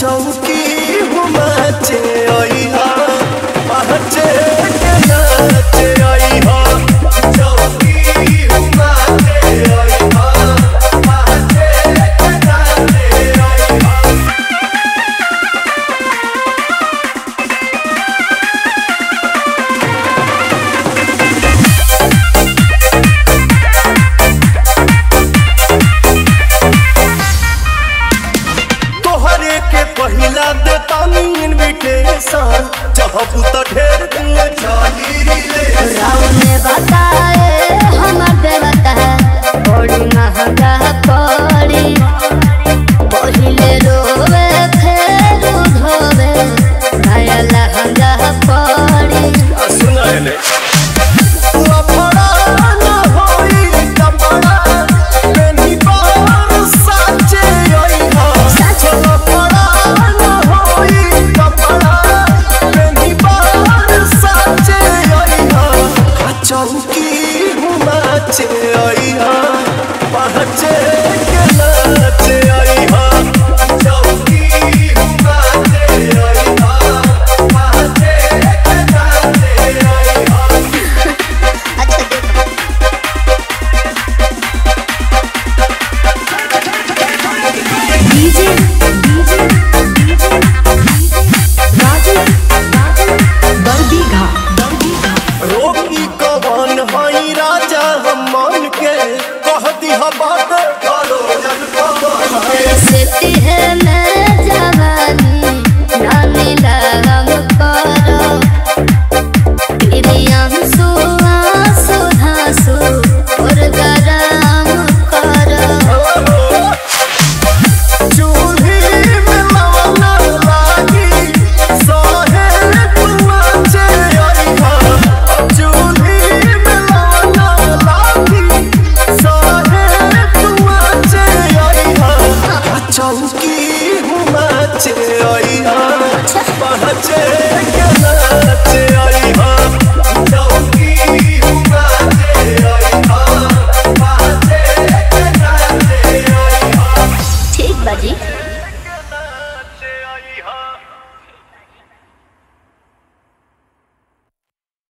çabuk